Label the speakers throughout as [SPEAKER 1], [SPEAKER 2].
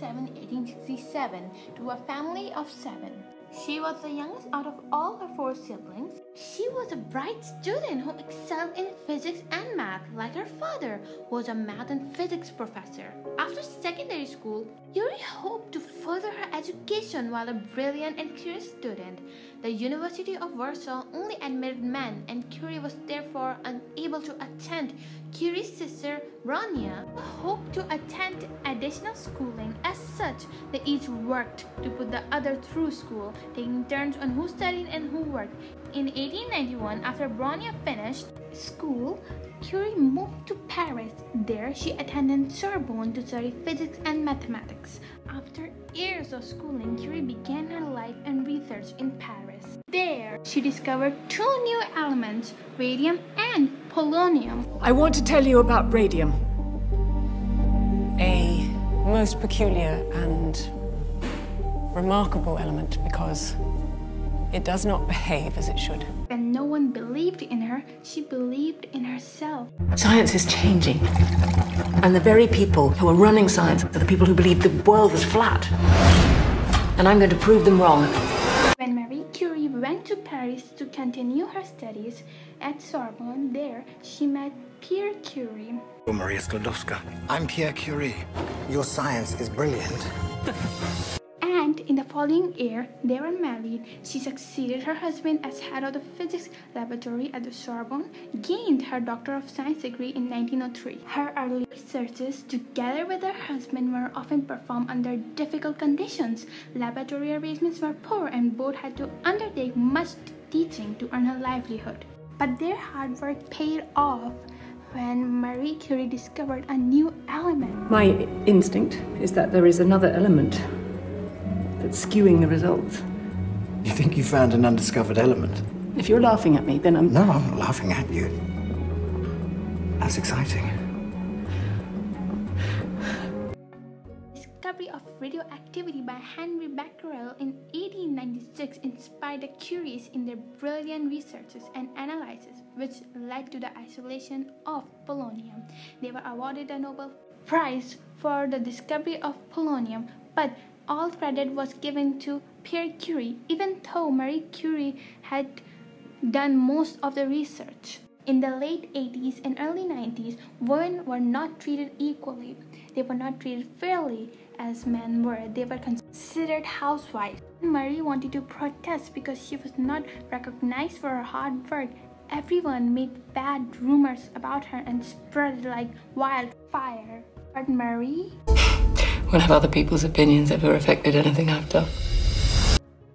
[SPEAKER 1] Warsaw 7, 1867, to a family of seven. She was the youngest out of all her four siblings. She was a bright student who excelled in physics and math, like her father, who was a math and physics professor. After secondary school, Curie hoped to further her education while a brilliant and curious student. The University of Warsaw only admitted men, and Curie was therefore unable to attend. Curie's sister, Bronia, hoped to attend additional schooling. As such, they each worked to put the other through school, taking turns on who studied and who worked. In 1891, after Bronia finished school, Curie moved to Paris. There, she attended Sorbonne to study physics and mathematics. After years of schooling, Curie began her life and research in Paris. There, she discovered two new elements, radium and polonium.
[SPEAKER 2] I want to tell you about radium.
[SPEAKER 3] A most peculiar and remarkable element because it does not behave as it should.
[SPEAKER 1] She believed in herself.
[SPEAKER 4] Science is changing. And the very people who are running science are the people who believe the world is flat. And I'm going to prove them wrong.
[SPEAKER 1] When Marie Curie went to Paris to continue her studies at Sorbonne, there she met Pierre Curie.
[SPEAKER 5] Maria Sklodowska.
[SPEAKER 6] I'm Pierre Curie. Your science is brilliant.
[SPEAKER 1] Following year, they were married. She succeeded her husband as head of the physics laboratory at the Sorbonne, gained her Doctor of Science degree in 1903. Her early researches, together with her husband, were often performed under difficult conditions. Laboratory arrangements were poor, and both had to undertake much teaching to earn a livelihood. But their hard work paid off when Marie Curie discovered a new element.
[SPEAKER 2] My instinct is that there is another element that's skewing the results.
[SPEAKER 6] You think you found an undiscovered element?
[SPEAKER 2] If you're laughing at me, then I'm.
[SPEAKER 6] No, I'm not laughing at you. That's exciting.
[SPEAKER 1] discovery of radioactivity by Henri Becquerel in 1896 inspired the Curies in their brilliant researches and analyses, which led to the isolation of polonium. They were awarded the Nobel Prize for the discovery of polonium, but all credit was given to Pierre Curie, even though Marie Curie had done most of the research. In the late 80s and early 90s, women were not treated equally. They were not treated fairly as men were. They were considered housewives. Marie wanted to protest because she was not recognized for her hard work. Everyone made bad rumors about her and spread like wildfire. But Marie
[SPEAKER 4] Will have other people's opinions ever affected anything I've done?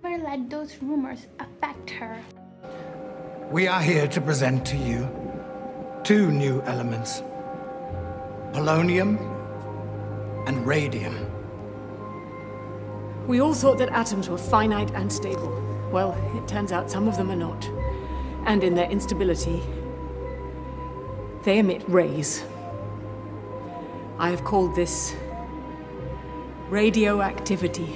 [SPEAKER 1] never let those rumors affect her.
[SPEAKER 6] We are here to present to you two new elements polonium and radium.
[SPEAKER 2] We all thought that atoms were finite and stable. Well, it turns out some of them are not. And in their instability, they emit rays. I have called this radioactivity.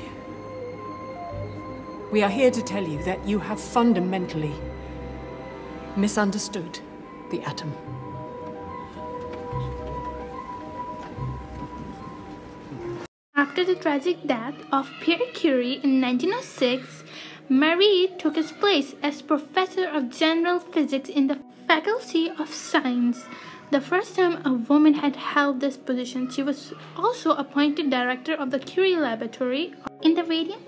[SPEAKER 2] We are here to tell you that you have fundamentally misunderstood the atom.
[SPEAKER 1] After the tragic death of Pierre Curie in 1906, Marie took his place as professor of general physics in the Faculty of Science. The first time a woman had held this position, she was also appointed director of the Curie Laboratory in the Radium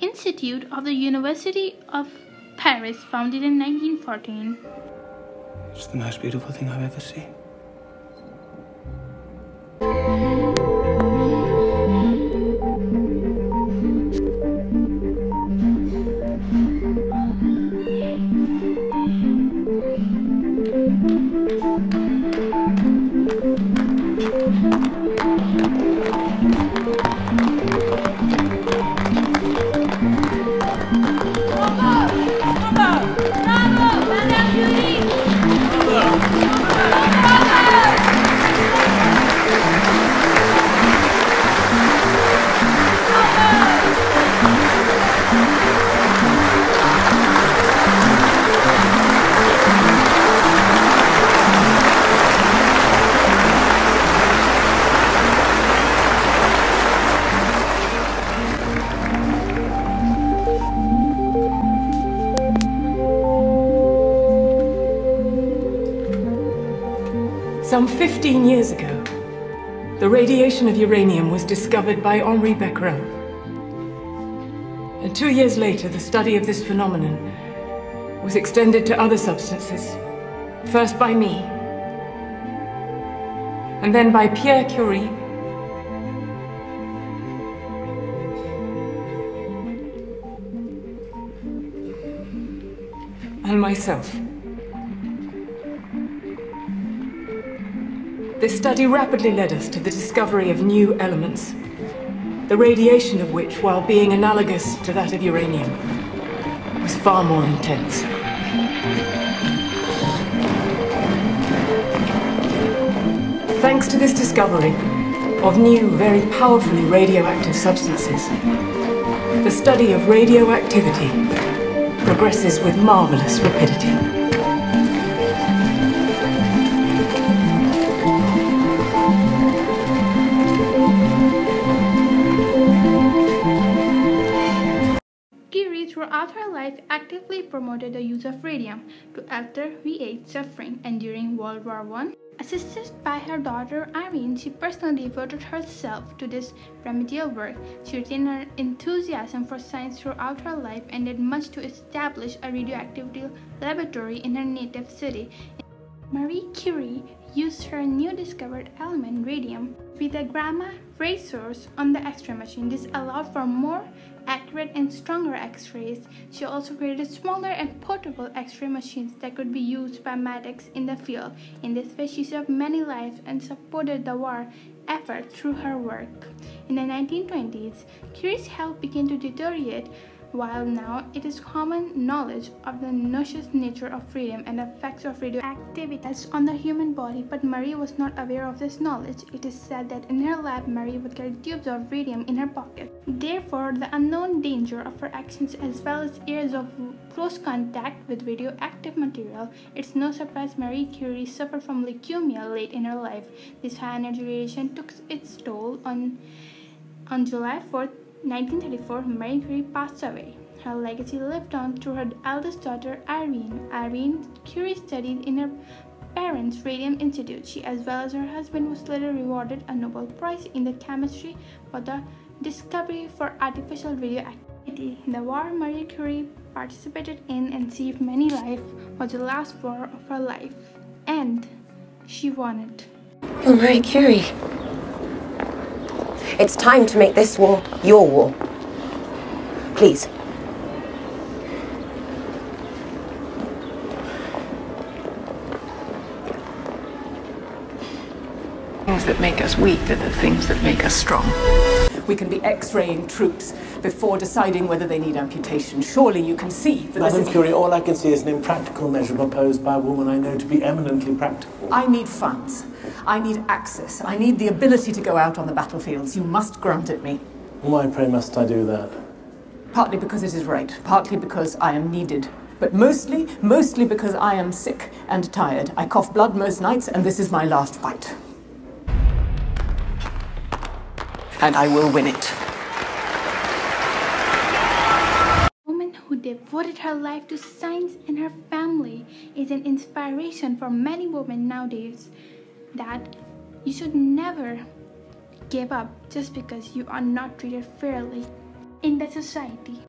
[SPEAKER 1] Institute of the University of Paris, founded in 1914.
[SPEAKER 5] It's the most beautiful thing I've ever seen.
[SPEAKER 2] Some 15 years ago, the radiation of uranium was discovered by Henri Becquerel. And two years later, the study of this phenomenon was extended to other substances. First by me, and then by Pierre Curie, and myself. This study rapidly led us to the discovery of new elements, the radiation of which, while being analogous to that of uranium, was far more intense. Thanks to this discovery of new, very powerfully radioactive substances, the study of radioactivity progresses with marvelous rapidity.
[SPEAKER 1] Throughout her life, actively promoted the use of radium to alter VA suffering, and during World War I, assisted by her daughter Irene, she personally devoted herself to this remedial work. She retained her enthusiasm for science throughout her life and did much to establish a radioactivity laboratory in her native city. Marie Curie used her new discovered element, radium, be the gamma ray source on the X-ray machine. This allowed for more accurate and stronger X-rays. She also created smaller and portable X-ray machines that could be used by medics in the field. In this way, she saved many lives and supported the war effort through her work. In the 1920s, Curie's health began to deteriorate while now it is common knowledge of the noxious nature of radium and effects of radioactivity on the human body, but Marie was not aware of this knowledge. It is said that in her lab, Marie would carry tubes of radium in her pocket. Therefore, the unknown danger of her actions as well as years of close contact with radioactive material, it's no surprise Marie Curie suffered from leukemia late in her life. This high energy radiation took its toll on on July 4th, 1934, Marie Curie passed away. Her legacy lived on through her eldest daughter, Irene. Irene Curie studied in her parents' Radium Institute. She, as well as her husband, was later rewarded a Nobel Prize in the chemistry for the discovery for artificial radioactivity. The war Marie Curie participated in and saved many lives was the last war of her life, and she won it.
[SPEAKER 7] You're Marie Curie. It's time to make this war your war. Please.
[SPEAKER 4] Things that make us weak are the things that make us strong.
[SPEAKER 2] We can be x-raying troops before deciding whether they need amputation. Surely you can see that
[SPEAKER 8] Madam
[SPEAKER 2] this is...
[SPEAKER 8] Curie, all I can see is an impractical measure proposed by a woman I know to be eminently practical.
[SPEAKER 2] I need funds. I need access. I need the ability to go out on the battlefields. You must grant it me.
[SPEAKER 8] Oh, Why, pray, must I do that?
[SPEAKER 2] Partly because it is right, partly because I am needed. But mostly, mostly because I am sick and tired. I cough blood most nights, and this is my last fight. And I will win it.
[SPEAKER 1] woman who devoted her life to science and her family is an inspiration for many women nowadays that you should never give up just because you are not treated fairly in the society.